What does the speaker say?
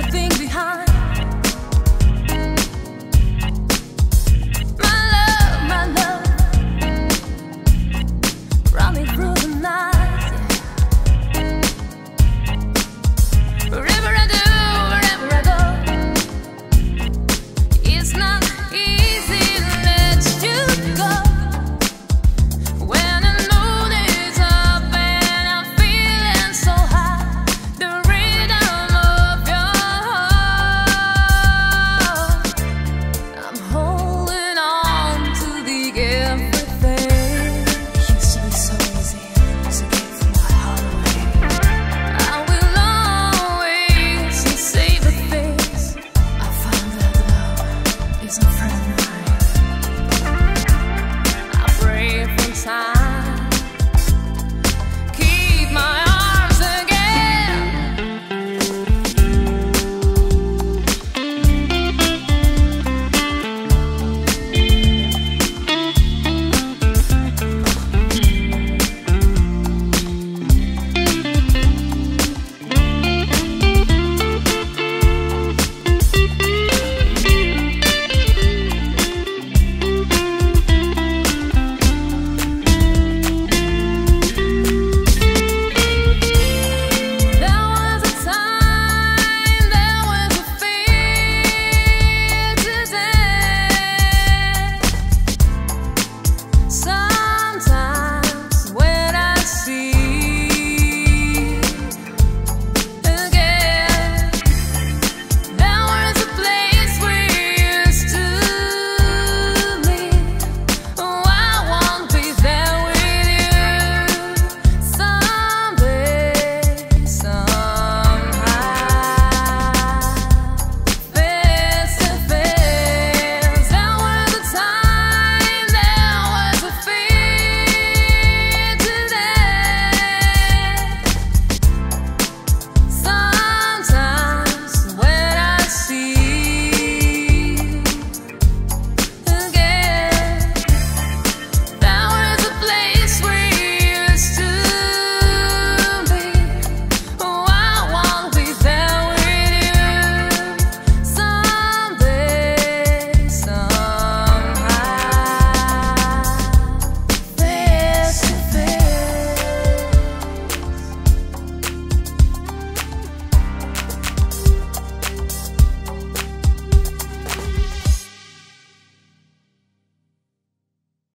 everything behind.